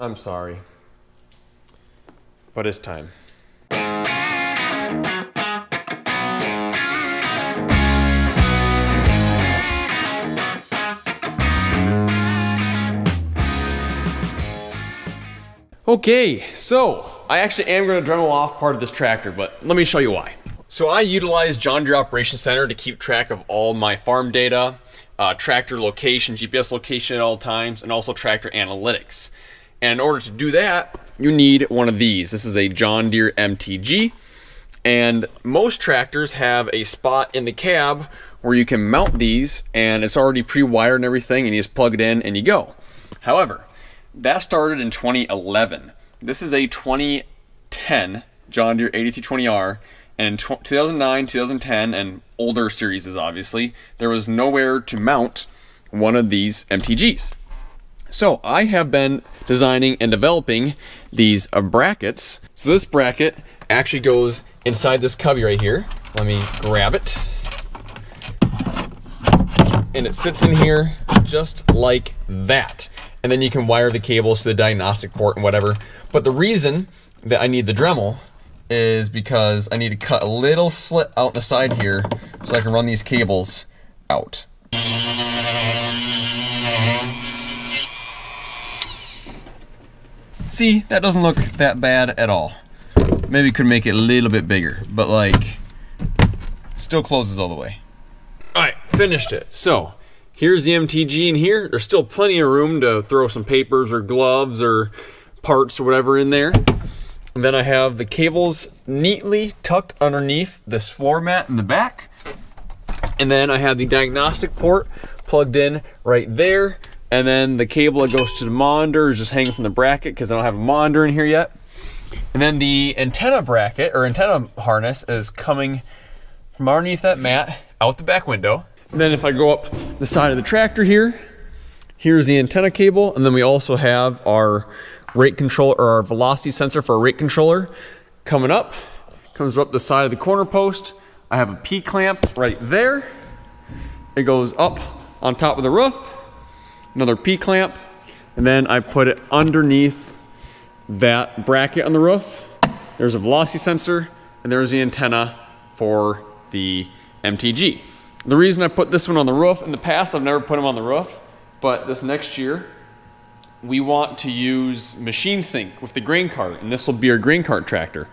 I'm sorry. But it's time. Okay, so I actually am going to Dremel off part of this tractor, but let me show you why. So I utilize John Deere Operations Center to keep track of all my farm data, uh, tractor location, GPS location at all times, and also tractor analytics. And in order to do that, you need one of these. This is a John Deere MTG, and most tractors have a spot in the cab where you can mount these, and it's already pre-wired and everything, and you just plug it in and you go. However, that started in 2011. This is a 2010 John Deere 8320R, and in 2009, 2010, and older series obviously, there was nowhere to mount one of these MTGs. So I have been designing and developing these uh, brackets. So this bracket actually goes inside this cubby right here. Let me grab it. And it sits in here just like that and then you can wire the cables to the diagnostic port and whatever. But the reason that I need the Dremel is because I need to cut a little slit out the side here so I can run these cables out. See, that doesn't look that bad at all. Maybe could make it a little bit bigger, but like, still closes all the way. All right, finished it. So, Here's the MTG in here. There's still plenty of room to throw some papers or gloves or parts or whatever in there. And then I have the cables neatly tucked underneath this floor mat in the back. And then I have the diagnostic port plugged in right there. And then the cable that goes to the monitor is just hanging from the bracket because I don't have a monitor in here yet. And then the antenna bracket or antenna harness is coming from underneath that mat out the back window. And then if I go up the side of the tractor here, here's the antenna cable. And then we also have our rate control or our velocity sensor for our rate controller coming up. Comes up the side of the corner post. I have a P-clamp right there. It goes up on top of the roof. Another P-clamp. And then I put it underneath that bracket on the roof. There's a velocity sensor and there's the antenna for the MTG. The reason I put this one on the roof, in the past I've never put them on the roof, but this next year we want to use machine sync with the grain cart, and this will be our grain cart tractor.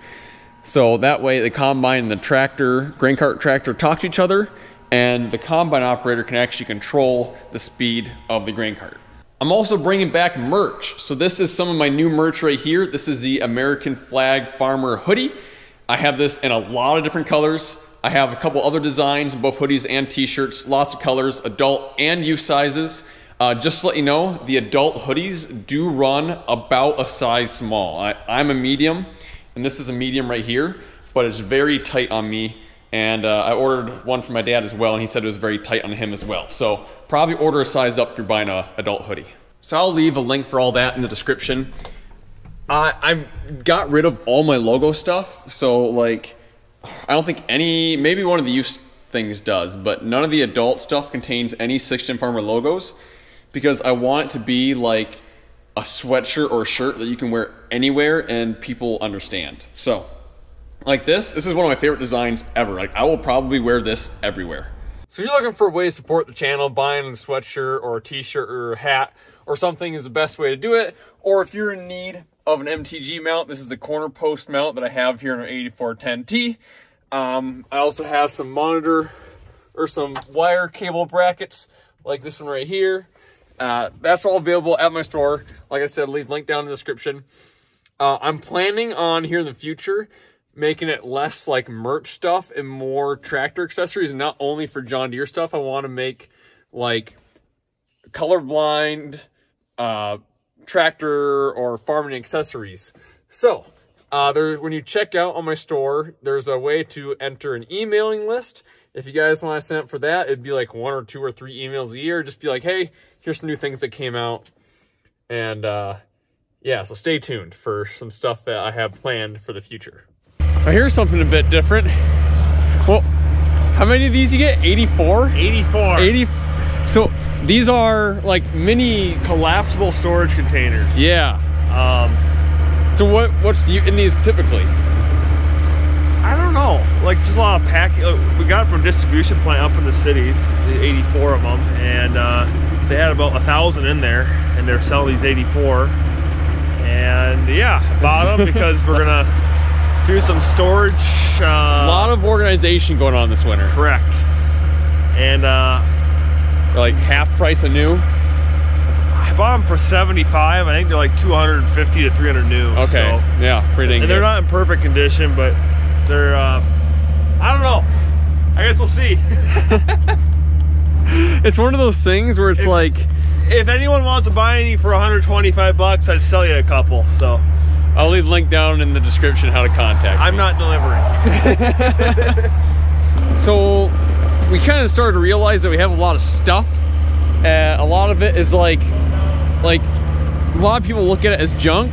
So that way the combine and the tractor, grain cart tractor talk to each other, and the combine operator can actually control the speed of the grain cart. I'm also bringing back merch. So this is some of my new merch right here. This is the American Flag Farmer hoodie. I have this in a lot of different colors. I have a couple other designs, both hoodies and t-shirts, lots of colors, adult and youth sizes. Uh, just to let you know, the adult hoodies do run about a size small. I, I'm a medium, and this is a medium right here, but it's very tight on me. And uh, I ordered one for my dad as well, and he said it was very tight on him as well. So probably order a size up if you're buying an adult hoodie. So I'll leave a link for all that in the description. I, got rid of all my logo stuff, so like I don't think any, maybe one of the youth things does, but none of the adult stuff contains any Sixth Gen Farmer logos because I want it to be like a sweatshirt or a shirt that you can wear anywhere and people understand. So, like this, this is one of my favorite designs ever. Like I will probably wear this everywhere. So if you're looking for a way to support the channel, buying a sweatshirt or a t-shirt or a hat or something is the best way to do it. Or if you're in need of an MTG mount. This is the corner post mount that I have here in an 8410T. Um, I also have some monitor or some wire cable brackets like this one right here. Uh, that's all available at my store. Like I said, I'll leave link down in the description. Uh, I'm planning on here in the future making it less like merch stuff and more tractor accessories, and not only for John Deere stuff. I want to make like colorblind, uh, tractor or farming accessories. So uh, there, when you check out on my store, there's a way to enter an emailing list. If you guys want to sign up for that, it'd be like one or two or three emails a year. Just be like, hey, here's some new things that came out. And uh, yeah, so stay tuned for some stuff that I have planned for the future. Now here's something a bit different. Well, how many of these you get? 84? 84. 80. So these are like mini collapsible storage containers. Yeah. Um, So what what's you in these typically? I don't know. Like just a lot of pack. Uh, we got it from distribution plant up in the cities, 84 of them, and uh, they had about a thousand in there, and they're selling these 84. And yeah, bought them because we're gonna do some storage. Uh, A lot of organization going on this winter. correct. And uh, Like half price of new. I bought them for 75. I think they're like 250 to 300 new. Okay. so- Yeah, pretty and they're not in perfect condition, but they're. Uh, I don't know. I guess we'll see. It's one of those things where it's If- like if anyone wants to buy any for 125 bucks, I'd sell you a couple. So I'll leave a link down in the description how to contact. I'm me. not delivering. So we kind of started to realize that we have a lot of stuff. Uh, a lot of it is like, like a lot of people look at it as junk,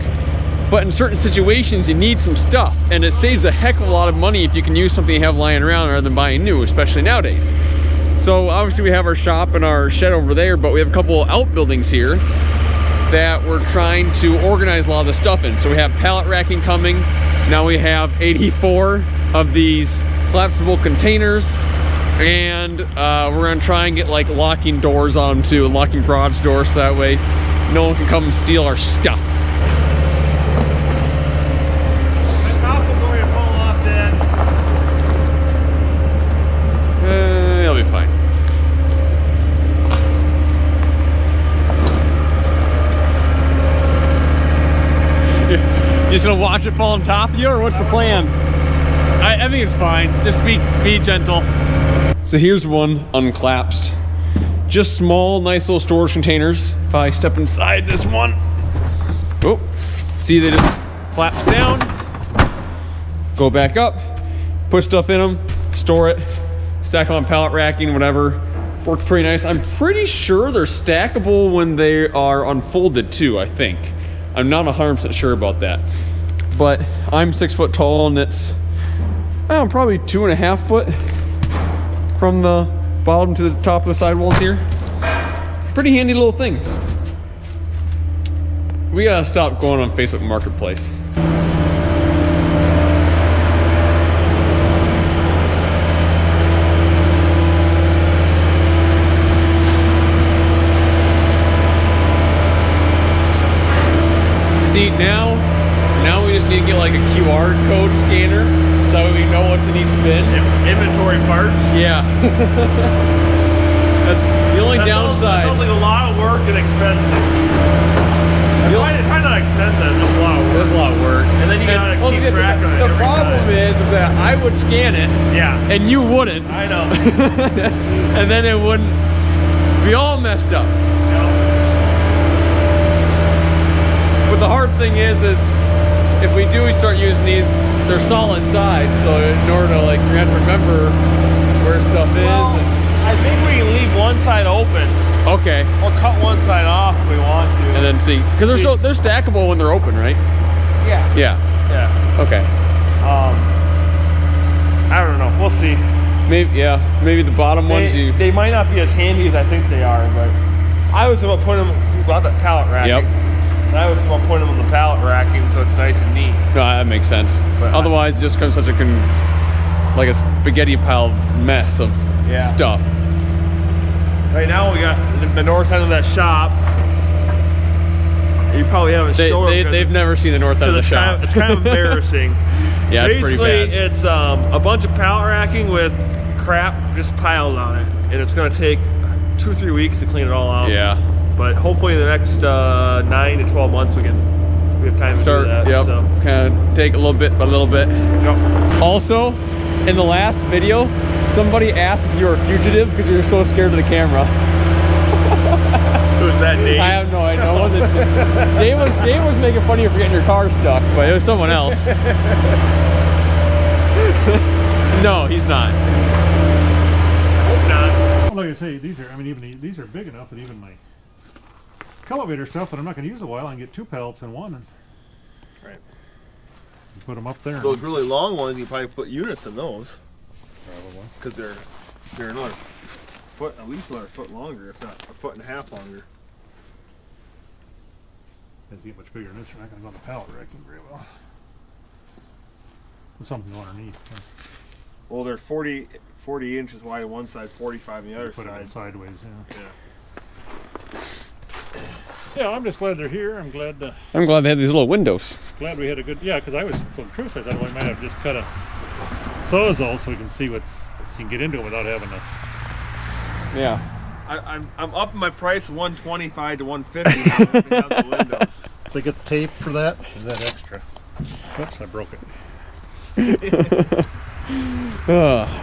but in certain situations you need some stuff, and it saves a heck of a lot of money if you can use something you have lying around rather than buying new, especially nowadays. So obviously we have our shop and our shed over there, but we have a couple outbuildings here that we're trying to organize a lot of the stuff in. So we have pallet racking coming. Now we have 84 of these collapsible containers. And uh, we're gonna try and get like locking doors on them too, locking garage doors so that way no one can come and steal our stuff. Uh, it'll be fine. You just gonna watch it fall on top of you, or what's the plan? I, I think it's fine. Just be be gentle. So here's one unclapsed. Just small, nice little storage containers. If I step inside this one, oh, see they just collapse down, go back up, put stuff in them, store it, stack them on pallet racking, whatever. Works pretty nice. I'm pretty sure they're stackable when they are unfolded too, I think. I'm not 100% sure about that. But I'm six foot tall and it's, I'm probably two and a half foot from the bottom to the top of the sidewalls here. Pretty handy little things. We gotta stop going on Facebook Marketplace. See now, now we just need to get like a QR code scanner so that we know what's in each bin. Inventory parts. Yeah. That's the only That sounds, downside. that sounds like a lot of work and expensive. The Probably, not expensive, just a lot of work. There's a lot of work. And then you gotta well, keep the, track of it The problem time. is, is that I would scan it Yeah, and you wouldn't, I know. and then it wouldn't be all messed up. But the hard thing is, is if we do, we start using these. They're solid sides, so in order to like, we have to remember where stuff is. Well, I think we can leave one side open okay, or cut one side off if we want to. and then see, because they're so they're stackable when they're open, right? yeah, Yeah. yeah. Okay. Um, I don't know. We'll see. Maybe yeah. Maybe the bottom ones They, you. they might not be as handy as I think they are, but I was about putting them. We bought that pallet racking. Yep. And I was to putting them on the pallet racking so it's nice and neat. No, that makes sense. But I- Otherwise, it just becomes such a con- like a spaghetti pile mess of Yeah. stuff. Right now we got the- north end of that shop. You probably haven't They, shown they, they've never seen the north end of the shop. kind of, it's kind of embarrassing. yeah, it's pretty Basically, bad. it's um, a bunch of pallet racking with crap just piled on it, and it's going to take two or three weeks to clean it all out. yeah. But hopefully, in the next uh, nine to twelve months, we can we have time to Start. do that. yep. So, Kind of take a little bit by a little bit. yep. Also, in the last video, somebody asked if you were a fugitive because you were so scared of the camera. who's that Dave? I have no idea. It wasn't- Dave was Dave was making fun of you for getting your car stuck, but it was someone else. no, he's not. Hope not. Well, like I say, these are, I mean, even these are big enough that even my elevator stuff that I'm not going to use a while, I can get two pellets in one and Right. put them up there. Those really long ones, you probably put units in those. Probably. Because they're they're another foot, at least another foot longer, if not a foot and a half longer. As you get much bigger than this, you're not going to go on the pallet racking very well. With something underneath. yeah. Well, they're 40, 40 inches wide on one side, 45 on the other Put it side. in sideways, yeah. Yeah. Yeah, I'm just glad they're here. I'm glad uh, I'm glad they had these little windows. glad we had a good yeah because I was telling Chris I thought we might have just cut a sawzall so we can see what's so you can get into it without having to Yeah. I, I'm I'm up my price 125 to 150 now that we have the windows. they get the tape for that is that extra oops I broke it Ugh.